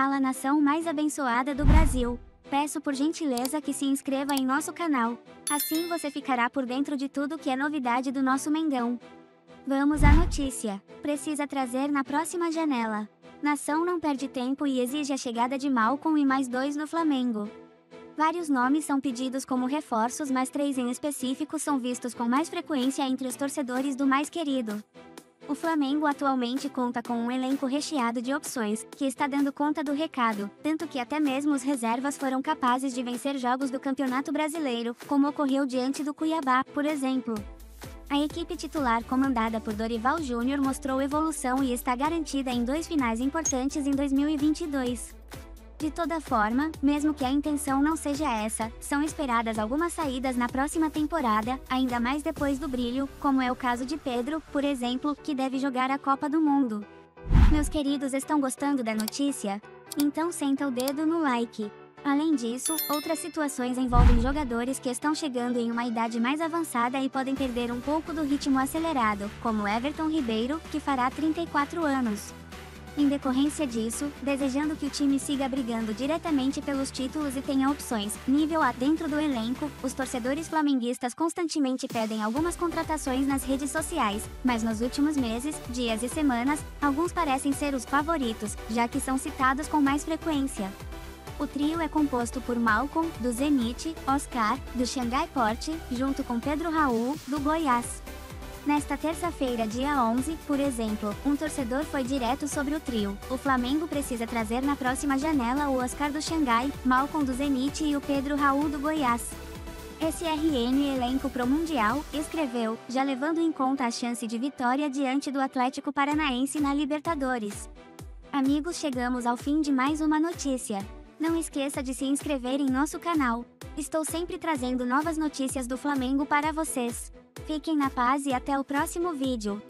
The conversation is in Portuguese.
Fala nação mais abençoada do Brasil. Peço por gentileza que se inscreva em nosso canal. Assim você ficará por dentro de tudo que é novidade do nosso Mengão. Vamos à notícia. Precisa trazer na próxima janela. Nação não perde tempo e exige a chegada de Malcom e mais dois no Flamengo. Vários nomes são pedidos como reforços, mas três em específico são vistos com mais frequência entre os torcedores do mais querido. O Flamengo atualmente conta com um elenco recheado de opções, que está dando conta do recado, tanto que até mesmo os reservas foram capazes de vencer jogos do Campeonato Brasileiro, como ocorreu diante do Cuiabá, por exemplo. A equipe titular comandada por Dorival Júnior mostrou evolução e está garantida em dois finais importantes em 2022. De toda forma, mesmo que a intenção não seja essa, são esperadas algumas saídas na próxima temporada, ainda mais depois do brilho, como é o caso de Pedro, por exemplo, que deve jogar a Copa do Mundo. Meus queridos estão gostando da notícia? Então senta o dedo no like. Além disso, outras situações envolvem jogadores que estão chegando em uma idade mais avançada e podem perder um pouco do ritmo acelerado, como Everton Ribeiro, que fará 34 anos. Em decorrência disso, desejando que o time siga brigando diretamente pelos títulos e tenha opções, nível A dentro do elenco, os torcedores flamenguistas constantemente pedem algumas contratações nas redes sociais, mas nos últimos meses, dias e semanas, alguns parecem ser os favoritos, já que são citados com mais frequência. O trio é composto por Malcolm, do Zenit, Oscar, do Xangai Porte, junto com Pedro Raul, do Goiás. Nesta terça-feira, dia 11, por exemplo, um torcedor foi direto sobre o trio. O Flamengo precisa trazer na próxima janela o Oscar do Xangai, Malcolm do Zenit e o Pedro Raul do Goiás. SRN Elenco Pro Mundial escreveu, já levando em conta a chance de vitória diante do Atlético Paranaense na Libertadores. Amigos, chegamos ao fim de mais uma notícia. Não esqueça de se inscrever em nosso canal. Estou sempre trazendo novas notícias do Flamengo para vocês. Fiquem na paz e até o próximo vídeo.